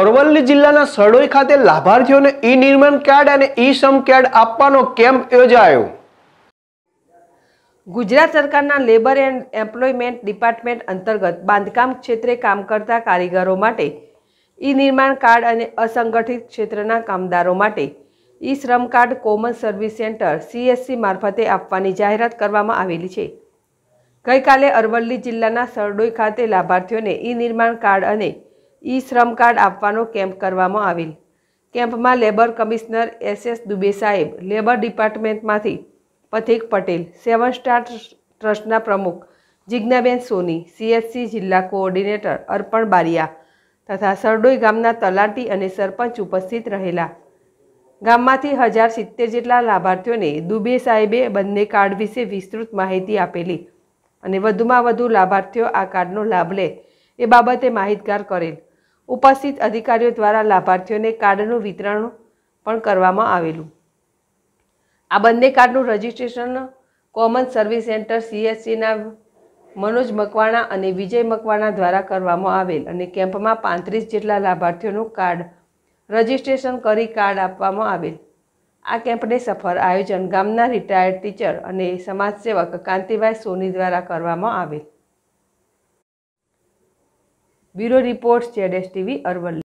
અરવલ્લી જિલ્લાના સડોઈ ખાતે લાભાર્થીઓને ઈ નિર્માણ કાર્ડ અને ઈ શ્રમ કાર્ડ આપવાનો કેમ્પ યોજાયો. ગુજરાત સરકારના લેબર એન્ડ એમ્પ્લોયમેન્ટ ડિપાર્ટમેન્ટ અંતર્ગત બાંધકામ ક્ષેત્રે કામ કરતા કારીગરો માટે ઈ નિર્માણ કાર્ડ અને અસંગઠિત ક્ષેત્રના કામદારો માટે e Shram card common service centre CSC મારફતે આપવાની જાહેરાત કરવામાં આવેલી છે. ગઈકાલે અરવલ્લી જિલ્લાના સરડોઈ ખાતે લાભાર્થીઓને ઈ નિર્માણ કાર્ડ અને ઈ શ્રમ કાર્ડ આપવાનો કેમ્પ કરવામાં આવેલ. કેમ્પમાં labour commissioner S S Dubey સાહેબ, લેબર ડિપાર્ટમેન્ટમાંથી પથિક પટેલ, સેવન સ્ટાર ટ્રસ્ટના પ્રમુખ જિજ્ઞાબેન સોની, સીએસસી જિલ્લા કોઓર્ડિનેટર અર્પણ બારિયા તથા સરડોઈ ગામના તલાટી અને સરપંચ ઉપસ્થિત રહેલા. ગામમાંથી હજાર સિત્તેર જેટલા લાભાર્થીઓને દુબે સાહેબે બંને કાર્ડ વિશે વિસ્તૃત માહિતી આપેલી અને વધુમાં વધુ લાભાર્થીઓ આ કાર્ડનો લાભ લે એ બાબતે માહિતગાર કરેલ. ઉપસ્થિત અધિકારીઓ દ્વારા લાભાર્થીઓને કાર્ડનું વિતરણ પણ કરવામાં આવેલું. આ બંને કાર્ડનું રજિસ્ટ્રેશન કોમન સર્વિસ સેન્ટર સીએસસીના મનોજ મકવાણા અને વિજય મકવાણા દ્વારા કરવામાં આવેલ અને કેમ્પમાં પાંત્રીસ જેટલા લાભાર્થીઓનું કાર્ડ રજિસ્ટ્રેશન કરી કાર્ડ આપવામાં આવેલ. આ કેમ્પને સફળ આયોજન ગામના રિટાયર્ડ ટીચર અને સમાજસેવક કાંતિભાઈ સોની દ્વારા કરવામાં આવેલ. Bureau reports Z S TV Aravalli.